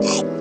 Hey.